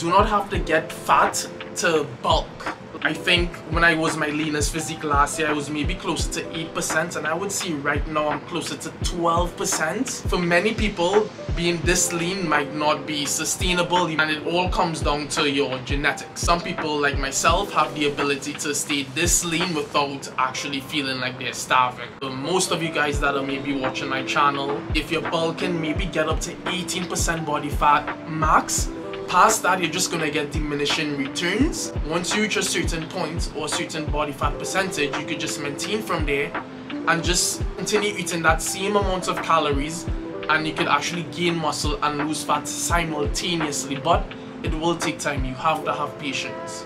do not have to get fat to bulk. I think when I was my leanest physique last year, I was maybe closer to 8%, and I would see right now I'm closer to 12%. For many people, being this lean might not be sustainable, and it all comes down to your genetics. Some people, like myself, have the ability to stay this lean without actually feeling like they're starving. So most of you guys that are maybe watching my channel, if you're bulking, maybe get up to 18% body fat max, past that you're just gonna get diminishing returns. Once you reach a certain point or a certain body fat percentage you could just maintain from there and just continue eating that same amount of calories and you could actually gain muscle and lose fat simultaneously. But it will take time. You have to have patience